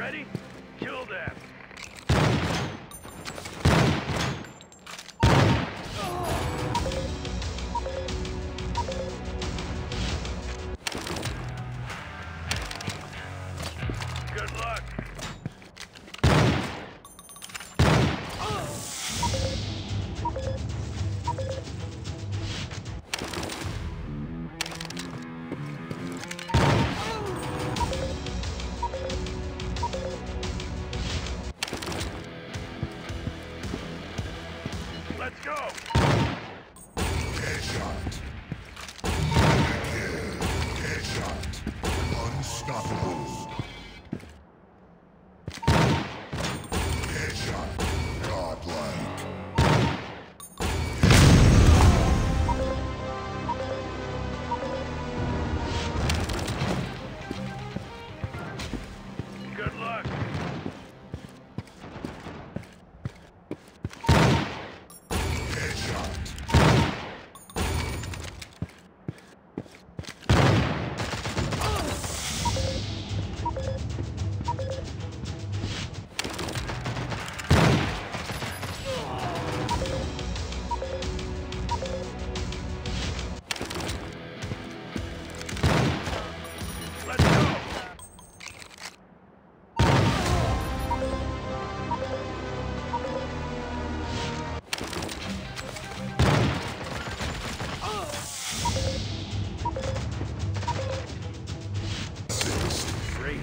Ready? Kill them. Let's go!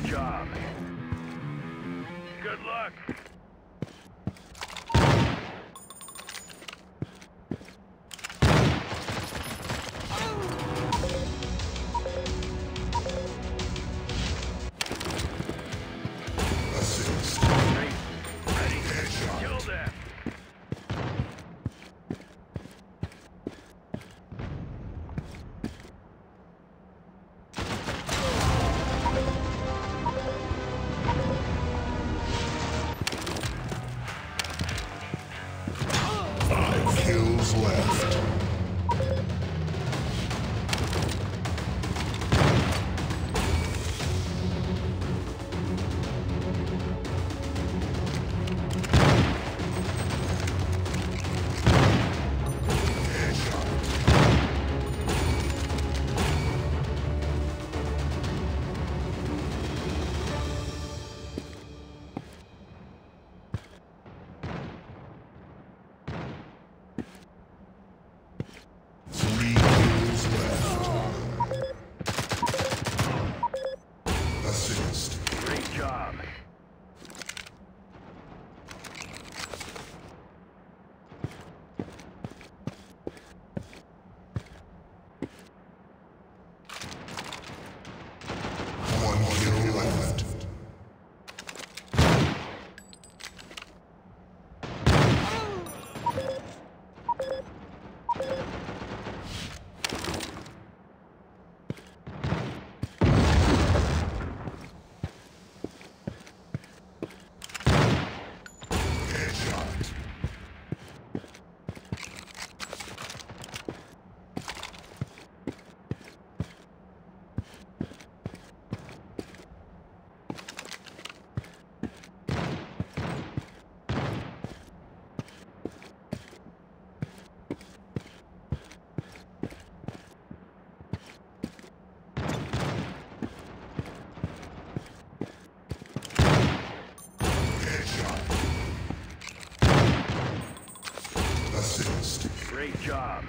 job. Good luck. Great job.